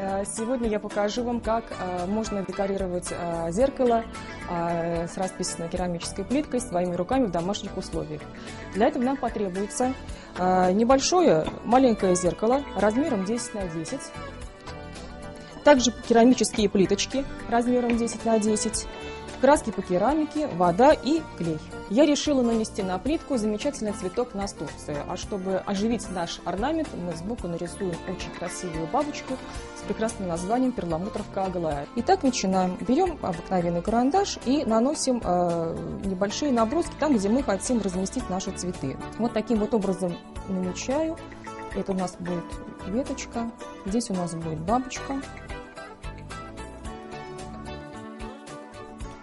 Э, Сегодня я покажу вам, как э, можно декорировать э, зеркало с расписанной керамической плиткой своими руками в домашних условиях. Для этого нам потребуется небольшое маленькое зеркало размером 10 на 10, также керамические плиточки размером 10 на 10, краски по керамике, вода и клей. Я решила нанести на плитку замечательный цветок настурции. А чтобы оживить наш орнамент, мы сбоку нарисуем очень красивую бабочку с прекрасным названием перламутровка Аглая. Итак, начинаем. Берем обыкновенный карандаш и наносим э, небольшие наброски там, где мы хотим разместить наши цветы. Вот таким вот образом намечаю. Это у нас будет веточка, здесь у нас будет бабочка.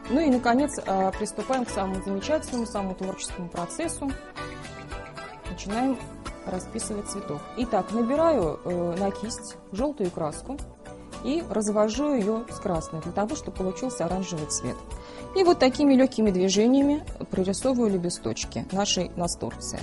Ну и, наконец, э, приступаем к самому замечательному, самому творческому процессу. Начинаем расписывать цветов. Итак, набираю э, на кисть желтую краску и развожу ее с красной, для того, чтобы получился оранжевый цвет. И вот такими легкими движениями прорисовываю лепесточки нашей настурции.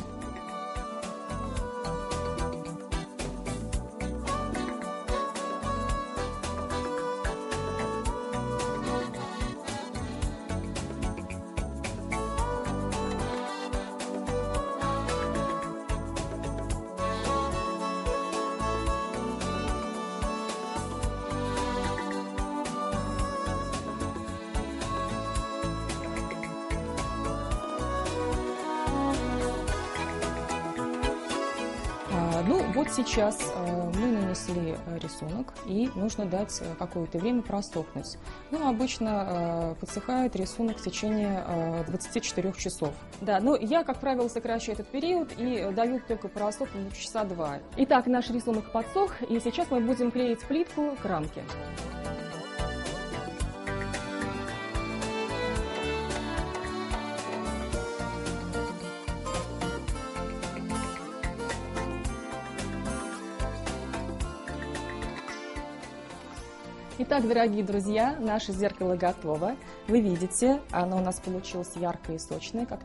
Вот сейчас э, мы нанесли э, рисунок, и нужно дать э, какое-то время просохнуть. Ну, обычно подсыхает рисунок в течение э, 24 часов. Да, но я, как правило, сокращаю этот период и даю только просохнуть часа два. Итак, наш рисунок подсох, и сейчас мы будем клеить плитку к рамке. Итак, дорогие друзья, наше зеркало готово. Вы видите, оно у нас получилось яркое и сочное, как